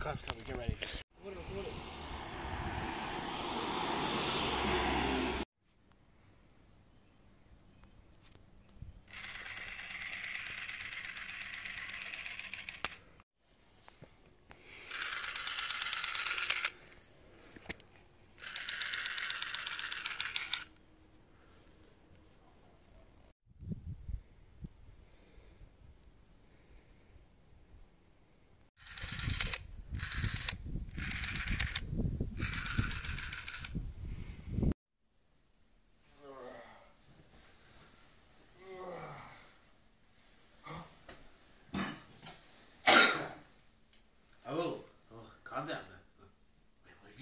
Class cover, get ready.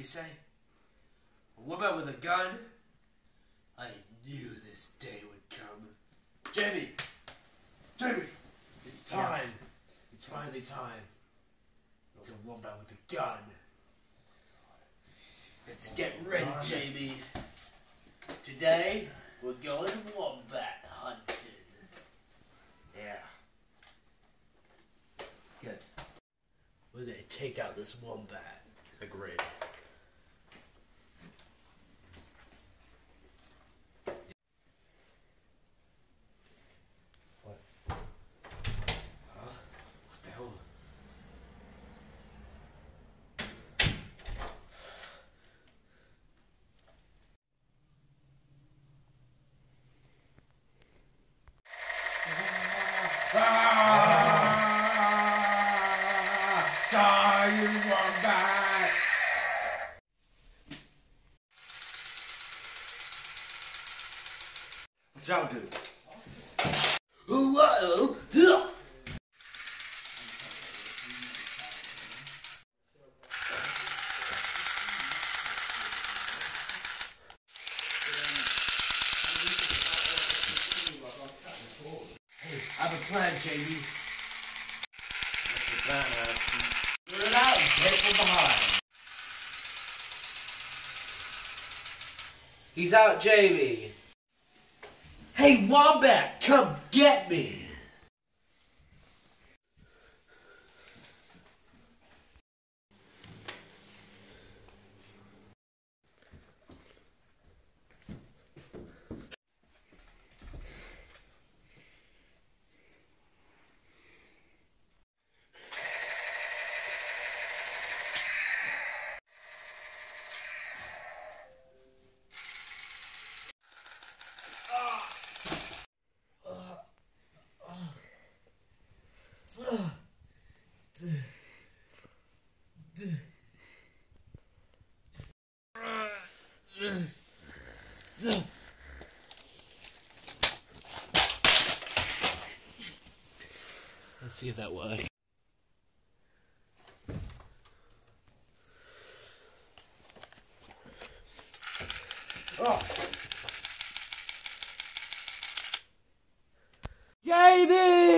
Say? A wombat with a gun? I knew this day would come. Jamie! Jamie! It's time. It's finally time. It's a wombat with a gun. Let's get ready, Jamie. Today, we're going wombat hunting. Yeah. Good. We're gonna take out this wombat. Agreed. Die, you wombat! What's out, dude? Whoa! I have a plan, Jamie. What's your plan, Harrison? Clear it out and take from behind. He's out, Jamie. Hey, Wombat, come get me. Let's see if that works. Oh! Jamie!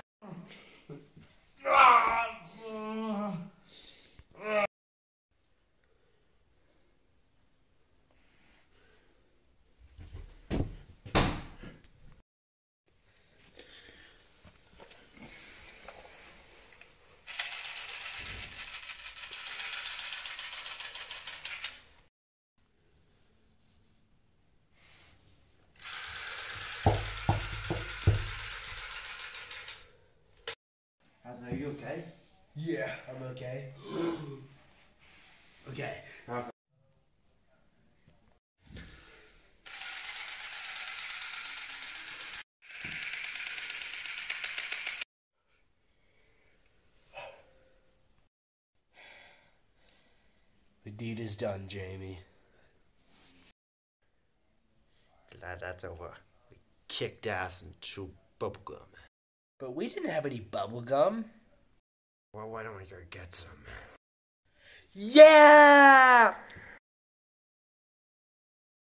Harrison, are you okay? Yeah. I'm okay. Okay. We The deed is done, Jamie. Glad that's over. We kicked ass and chewed bubblegum. But we didn't have any bubble gum. Well, why don't we go get some? Yeah!